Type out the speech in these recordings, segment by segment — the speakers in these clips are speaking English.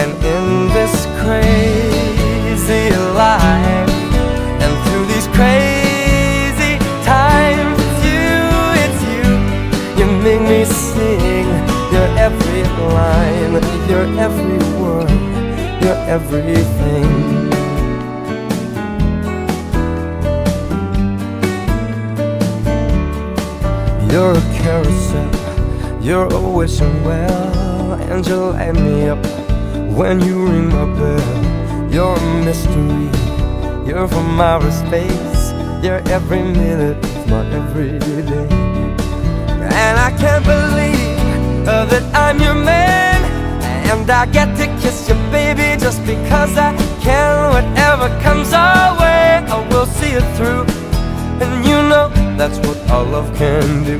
And in this crazy life, and through these crazy times, it's you, it's you. You make me sing. Your every line, your every word, your everything. You're a carousel, you're a wishing well, and you light me up when you ring my bell. You're a mystery, you're from outer space, you're every minute of my everyday. And I can't believe uh, that I'm your man, and I get to kiss you, baby, just because I can. Whatever comes our way, I will see it through. And you know that's what our love can do.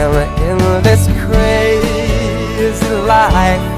And in this crazy life,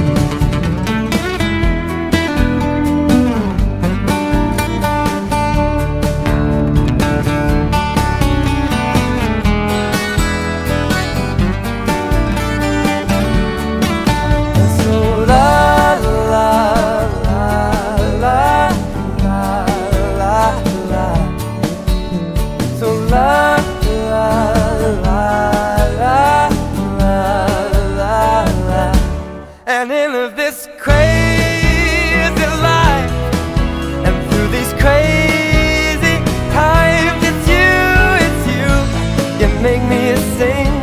sing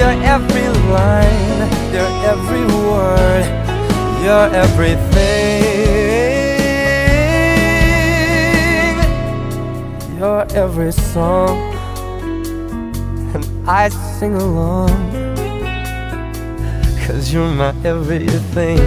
Your every line, your every word, your everything. Your every song And I sing along. Cause you're my everything.